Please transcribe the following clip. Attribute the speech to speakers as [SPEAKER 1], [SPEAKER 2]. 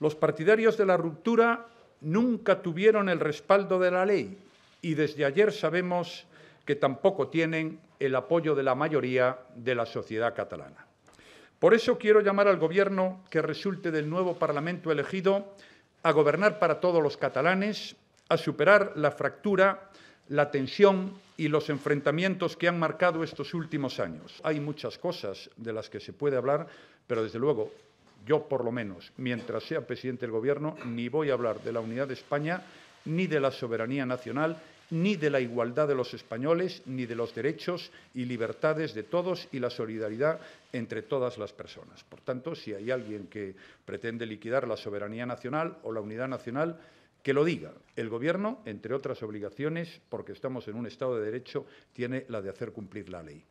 [SPEAKER 1] Los partidarios de la ruptura nunca tuvieron el respaldo de la ley y desde ayer sabemos que tampoco tienen el apoyo de la mayoría de la sociedad catalana. Por eso quiero llamar al Gobierno que resulte del nuevo Parlamento elegido a gobernar para todos los catalanes, a superar la fractura, la tensión y los enfrentamientos que han marcado estos últimos años. Hay muchas cosas de las que se puede hablar, pero desde luego yo por lo menos, mientras sea presidente del Gobierno, ni voy a hablar de la unidad de España, ni de la soberanía nacional, ni de la igualdad de los españoles, ni de los derechos y libertades de todos y la solidaridad entre todas las personas. Por tanto, si hay alguien que pretende liquidar la soberanía nacional o la unidad nacional, que lo diga. El Gobierno, entre otras obligaciones, porque estamos en un Estado de Derecho, tiene la de hacer cumplir la ley.